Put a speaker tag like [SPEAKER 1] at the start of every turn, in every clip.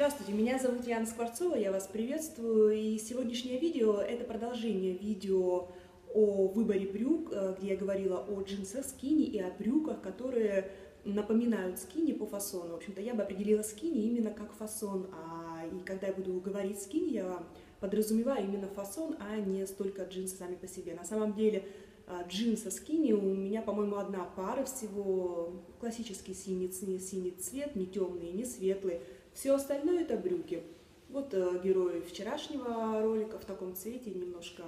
[SPEAKER 1] Здравствуйте, меня зовут Яна Скворцова, я вас приветствую. И сегодняшнее видео – это продолжение видео о выборе брюк, э, где я говорила о джинсах скини и о брюках, которые напоминают скини по фасону. В общем-то, я бы определила скини именно как фасон, а и когда я буду говорить скини, я подразумеваю именно фасон, а не столько джинсы сами по себе. На самом деле, э, джинсы скини у меня, по-моему, одна пара всего, классический синий, синий цвет, не темный, не светлый, все остальное это брюки. Вот э, герой вчерашнего ролика в таком цвете, немножко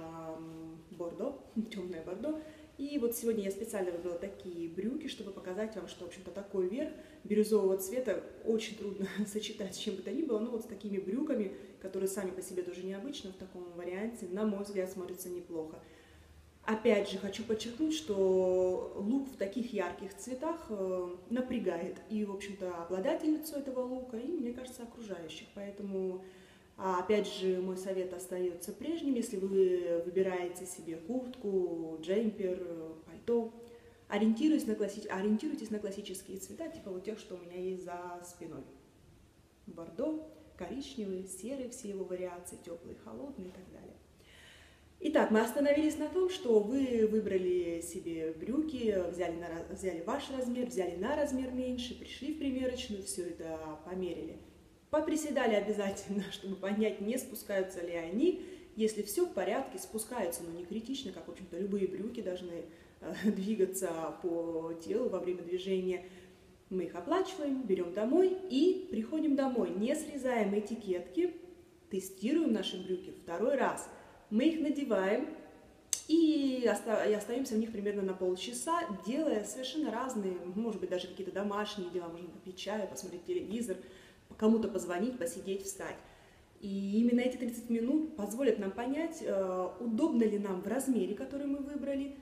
[SPEAKER 1] бордо, темное бордо. И вот сегодня я специально выбрала такие брюки, чтобы показать вам, что, в общем-то, такой верх бирюзового цвета очень трудно сочетать с чем бы то ни было. Ну вот с такими брюками, которые сами по себе тоже необычно в таком варианте, на мой взгляд, смотрятся неплохо. Опять же, хочу подчеркнуть, что лук в таких ярких цветах э, напрягает и, в общем-то, обладательницу этого лука, и, мне кажется, окружающих. Поэтому, а, опять же, мой совет остается прежним. Если вы выбираете себе куртку, джемпер, пальто, ориентируйтесь на, класси... ориентируйтесь на классические цвета, типа вот тех, что у меня есть за спиной. Бордо, коричневый, серый, все его вариации, теплый, холодный и так далее. Итак, мы остановились на том, что вы выбрали себе брюки, взяли, на, взяли ваш размер, взяли на размер меньше, пришли в примерочную, все это померили. Поприседали обязательно, чтобы понять, не спускаются ли они. Если все в порядке, спускаются, но не критично, как, в общем-то, любые брюки должны э, двигаться по телу во время движения. Мы их оплачиваем, берем домой и приходим домой, не срезаем этикетки, тестируем наши брюки второй раз – мы их надеваем и остаемся в них примерно на полчаса, делая совершенно разные, может быть, даже какие-то домашние дела, можно попить чаю, посмотреть телевизор, кому-то позвонить, посидеть, встать. И именно эти 30 минут позволят нам понять, э, удобно ли нам в размере, который мы выбрали,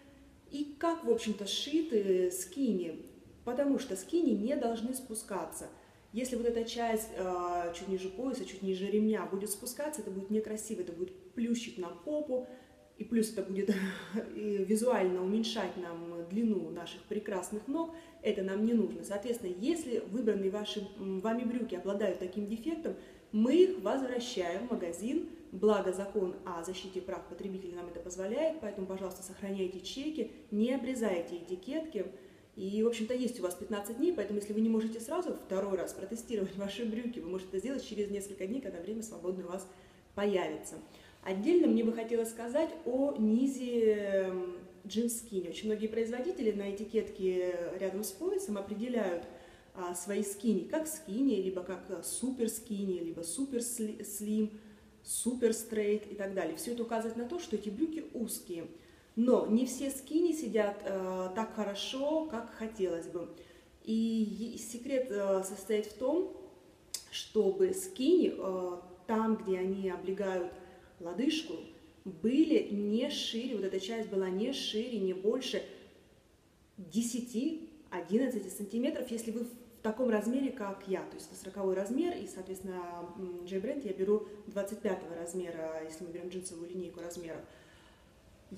[SPEAKER 1] и как, в общем-то, сшиты скини, потому что скини не должны спускаться. Если вот эта часть э, чуть ниже пояса, чуть ниже ремня будет спускаться, это будет некрасиво, это будет плющить нам попу, и плюс это будет визуально уменьшать нам длину наших прекрасных ног, это нам не нужно. Соответственно, если выбранные ваши, вами брюки обладают таким дефектом, мы их возвращаем в магазин, благо закон о защите прав потребителей нам это позволяет, поэтому, пожалуйста, сохраняйте чеки, не обрезайте этикетки, и, в общем-то, есть у вас 15 дней, поэтому если вы не можете сразу второй раз протестировать ваши брюки, вы можете это сделать через несколько дней, когда время свободное у вас появится. Отдельно мне бы хотелось сказать о низе джинс скини. Очень многие производители на этикетке рядом с поясом определяют а, свои скини как скини, либо как а, супер скини, либо супер слим, супер стрейт и так далее. Все это указывает на то, что эти брюки узкие. Но не все скини сидят э, так хорошо, как хотелось бы. И секрет э, состоит в том, чтобы скини э, там, где они облегают лодыжку, были не шире, вот эта часть была не шире, не больше 10-11 сантиметров, если вы в таком размере, как я, то есть это 40 размер, и, соответственно, J-бренд я беру 25 размера, если мы берем джинсовую линейку размера.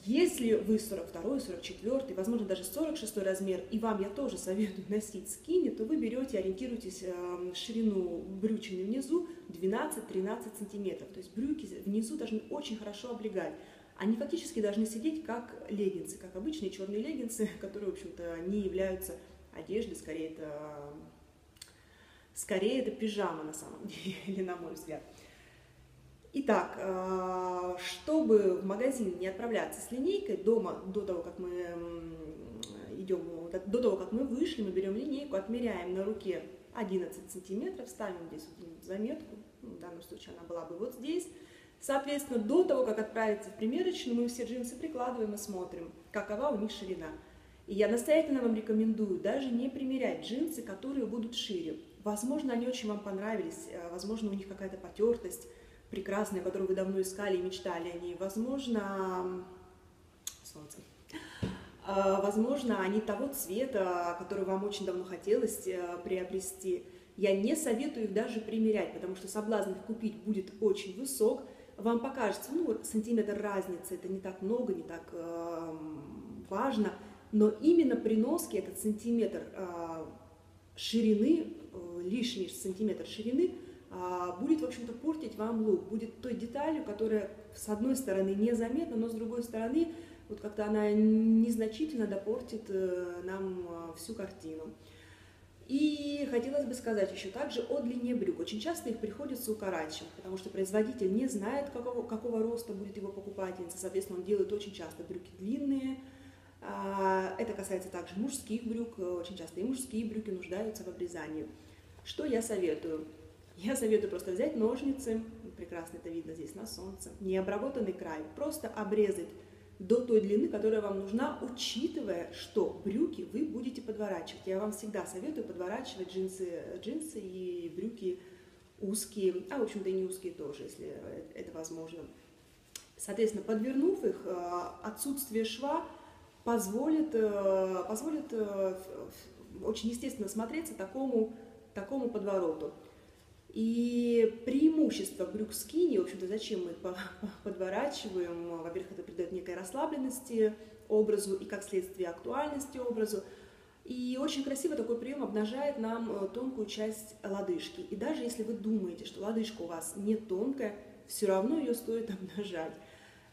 [SPEAKER 1] Если вы 42, 44, возможно даже 46 размер, и вам я тоже советую носить скини, то вы берете, ориентируйтесь эм, ширину брючины внизу 12-13 сантиметров. То есть брюки внизу должны очень хорошо облегать. Они фактически должны сидеть как леггинсы, как обычные черные леггинсы, которые, в общем-то, не являются одеждой, скорее это, скорее это пижама на самом деле, на мой взгляд. Итак, э, чтобы в магазин не отправляться с линейкой дома, до того, как мы идем, до того, как мы вышли, мы берем линейку, отмеряем на руке 11 сантиметров, ставим здесь вот заметку, ну, в данном случае она была бы вот здесь. Соответственно, до того, как отправиться в примерочную, мы все джинсы прикладываем и смотрим, какова у них ширина. И я настоятельно вам рекомендую даже не примерять джинсы, которые будут шире. Возможно, они очень вам понравились, э, возможно, у них какая-то потертость, прекрасные, которую вы давно искали и мечтали о ней. Возможно, солнце. А, возможно, они того цвета, который вам очень давно хотелось э, приобрести. Я не советую их даже примерять, потому что соблазн их купить будет очень высок. Вам покажется, ну, сантиметр разницы, это не так много, не так э, важно, но именно при носке этот сантиметр э, ширины, э, лишний сантиметр ширины будет, в общем-то, портить вам лук, будет той деталью, которая с одной стороны незаметна, но с другой стороны вот как-то она незначительно допортит э, нам а, всю картину. И хотелось бы сказать еще также о длине брюк. Очень часто их приходится укорачивать, потому что производитель не знает, какого, какого роста будет его покупательница. Соответственно, он делает очень часто брюки длинные. А, это касается также мужских брюк. Очень часто и мужские брюки нуждаются в обрезании. Что я советую? Я советую просто взять ножницы, прекрасно это видно здесь на солнце, необработанный край, просто обрезать до той длины, которая вам нужна, учитывая, что брюки вы будете подворачивать. Я вам всегда советую подворачивать джинсы, джинсы и брюки узкие, а в общем-то и не узкие тоже, если это возможно. Соответственно, подвернув их, э, отсутствие шва позволит, э, позволит э, очень естественно смотреться такому, такому подвороту. И преимущество брюк скини, в общем-то, зачем мы подворачиваем? Во-первых, это придает некой расслабленности образу и, как следствие, актуальности образу. И очень красиво такой прием обнажает нам э, тонкую часть лодыжки. И даже если вы думаете, что лодыжка у вас не тонкая, все равно ее стоит обнажать.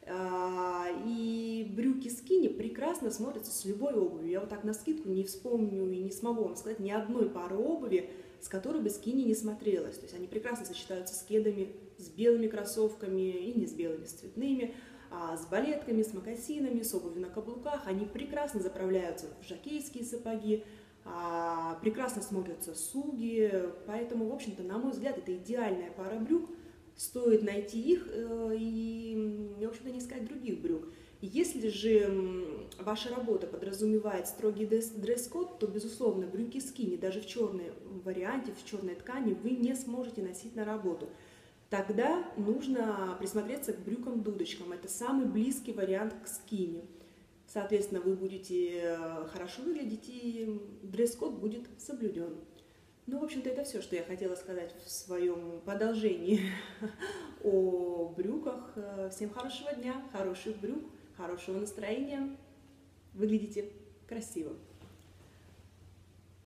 [SPEAKER 1] А, и брюки скини прекрасно смотрятся с любой обувью. Я вот так на скидку не вспомню и не смогу вам сказать ни одной пары обуви, с которой бы скини не смотрелась. То есть они прекрасно сочетаются с кедами, с белыми кроссовками и не с белыми, с цветными, а с балетками, с мокасинами, с обувью на каблуках. Они прекрасно заправляются в жакейские сапоги, а, прекрасно смотрятся суги. Поэтому, в общем-то, на мой взгляд, это идеальная пара брюк. Стоит найти их э, и, в общем-то, не искать других брюк. Если же ваша работа подразумевает строгий дресс-код, то, безусловно, брюки скини, даже в черной варианте, в черной ткани, вы не сможете носить на работу. Тогда нужно присмотреться к брюкам-дудочкам. Это самый близкий вариант к скини. Соответственно, вы будете э, хорошо выглядеть, и дресс-код будет соблюден. Ну, в общем-то, это все, что я хотела сказать в своем продолжении о брюках. Э, всем хорошего дня, хороших брюк хорошего настроения, выглядите красиво.